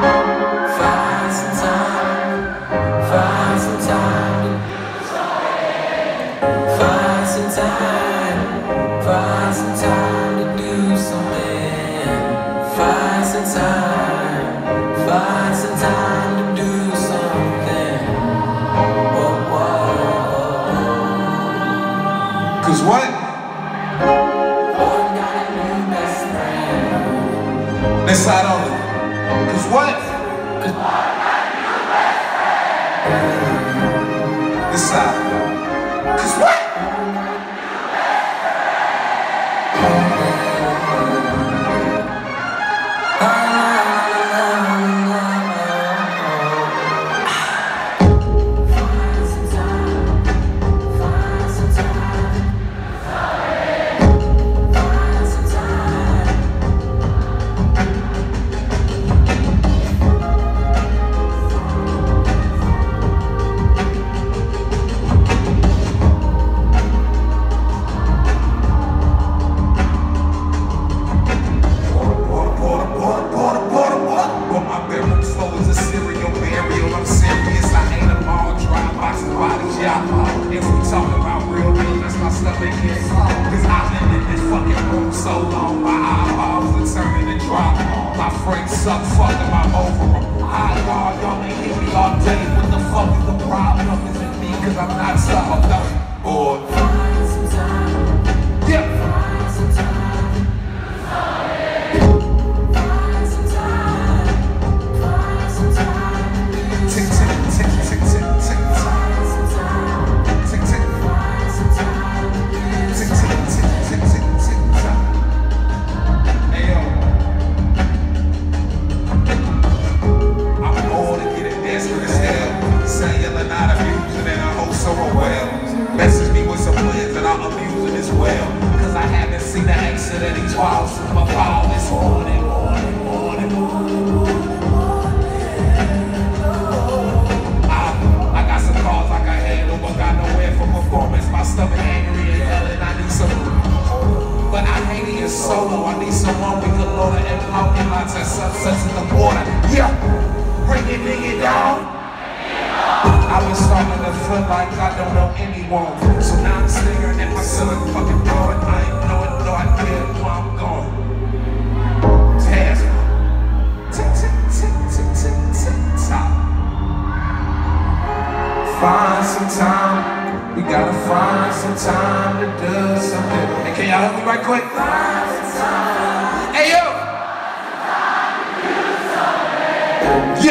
Find some time, find some time, Cause what? Boy, got a new best friend. This side only. Cause what? This side. Room so long, my eyeballs are turning to drop. My friends suck, fuck them, I'm over them. I dog, y'all ain't hit me all day. What the fuck is the problem? Is it me? Cause I'm not solved up. I haven't seen an accident in 12 since my fall this morning, morning, morning, I, I got some calls I can handle, but got nowhere for performance. My stomach angry and hell and I need some but I hate it solo. I need someone we can load and load in lots of substance in the border. Yeah, bring it, bring it down. I've been starting to feel like I don't know anyone. So now I'm staring at myself fucking time. We gotta find some time to do something. Hey, can y'all help me right quick? Hey, yo! Yeah!